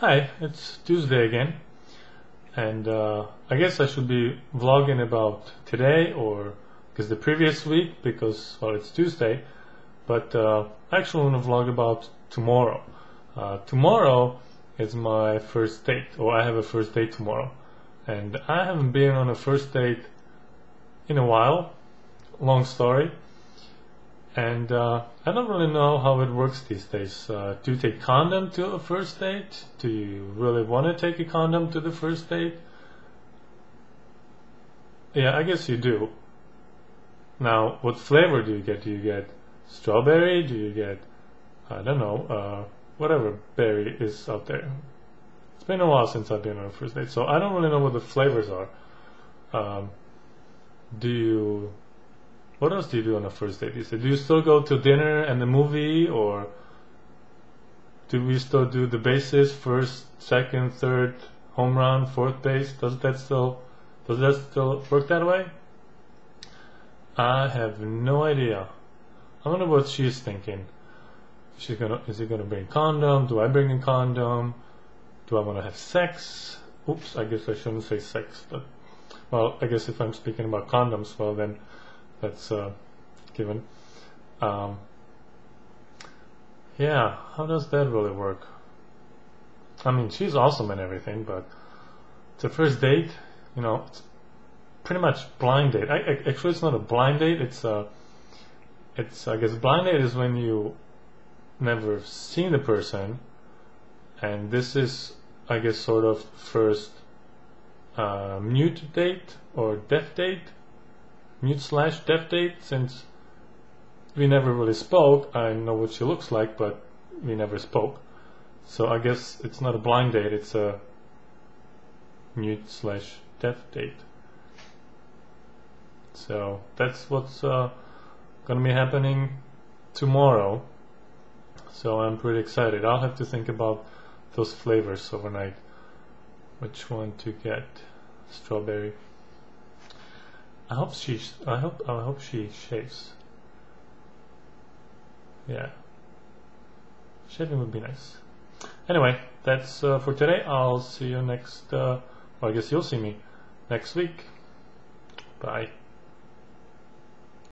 Hi, it's Tuesday again, and uh, I guess I should be vlogging about today or because the previous week because well it's Tuesday, but uh, I actually want to vlog about tomorrow. Uh, tomorrow is my first date, or I have a first date tomorrow, and I haven't been on a first date in a while. Long story and uh, I don't really know how it works these days. Uh, do you take condom to a first date? Do you really want to take a condom to the first date? Yeah, I guess you do. Now, what flavor do you get? Do you get strawberry? Do you get, I don't know, uh, whatever berry is out there? It's been a while since I've been on a first date, so I don't really know what the flavors are. Um, do you what else do you do on a first date? Do you still go to dinner and the movie, or do we still do the bases first, second, third, home run, fourth base? Does that still does that still work that way? I have no idea. I wonder what she's thinking. She's gonna is he gonna bring condom? Do I bring a condom? Do I want to have sex? Oops, I guess I shouldn't say sex, but well, I guess if I'm speaking about condoms, well then that's uh, given. Um, yeah, how does that really work? I mean, she's awesome and everything, but it's a first date, you know, it's pretty much blind date. I, I, actually, it's not a blind date. It's a, it's I guess blind date is when you never seen the person, and this is I guess sort of first uh, mute date or deaf date mute slash deaf date since we never really spoke. I know what she looks like, but we never spoke. So I guess it's not a blind date, it's a mute slash deaf date. So that's what's uh, gonna be happening tomorrow. So I'm pretty excited. I'll have to think about those flavors overnight. Which one to get? Strawberry. I hope she. I hope. I hope she shaves. Yeah. Shaving would be nice. Anyway, that's uh, for today. I'll see you next. Uh, well, I guess you'll see me next week. Bye.